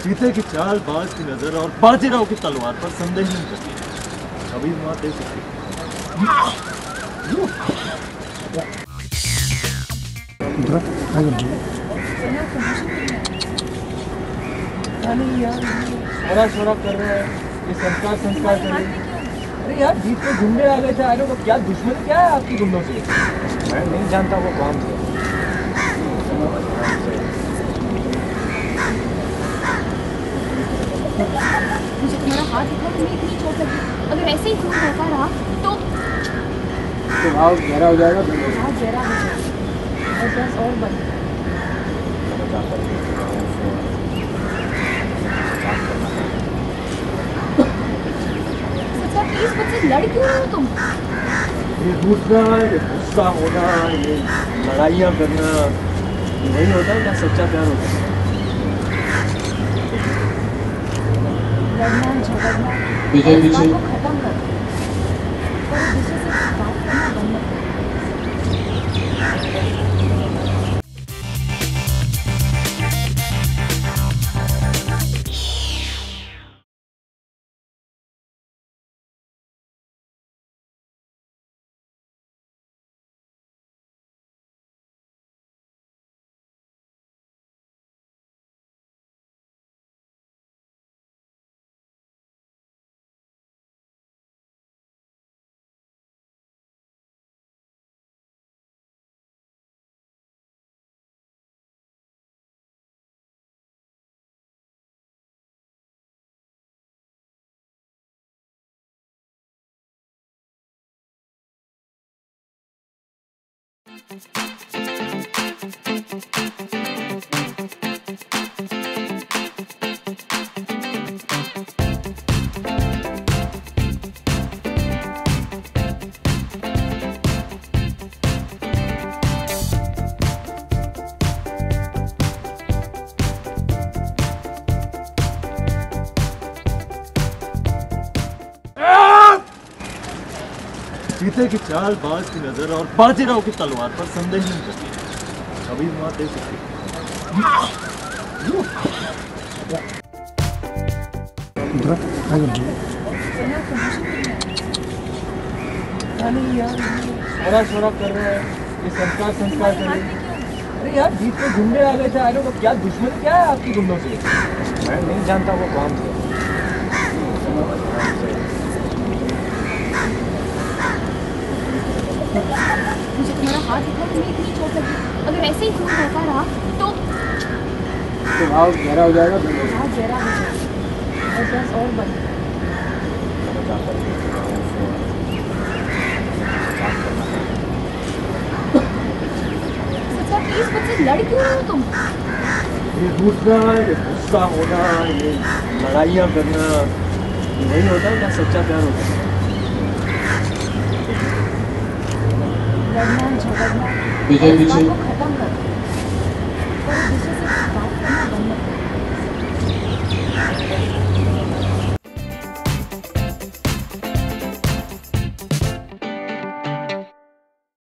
सीते की चाल बाज की नज़र और बाजीराव की तलवार पर संदेह नहीं करती। कभी भी मात दे सकती यार गुंडे आ गए थे डोंट क्या दुश्मन क्या है आपकी गुंडों से मैं नहीं जानता वो कौन थे मुझे हाथ इतनी अगर ऐसे ही खून बहता रहा तो तो भाव गहरा हो जाएगा तो हाथ जरा हो जाएगा और बस और बंद सच्चा प्लीज़ मुझसे लड़ क्यों रहे हो तुम? ये रूठना ये गुस्सा होना ये लड़ाइयाँ करना नहीं होता क्या सच्चा प्यार होता है? लड़ना झगड़ना पीछे, और Thank you. सीते की चाल बाज की नज़र और बाजीराव की तलवार पर संदेह नहीं करती। कभी भी दे सकती। अरे यार बीच में गुंडे आ गए थे क्या दुश्मन, क्या है आपकी गुंडों से? मैं नहीं जानता, वो कौन थे मुझे तुम्हारा हाथ दिखा तुम्हें इतनी चोट लगी। अगर ऐसे ही खून बहता रहा तो तो भाव गहरा हो जाएगा जरा हो जाएगा। और बस और बंद। प्लीज़ मुझसे लड़ क्यों रहे हो तुम? ये ये गुस्सा होना ये लड़ाइयाँ करना। नहीं होता क्या सच्चा प्यार होता है? पीछे, पीछे।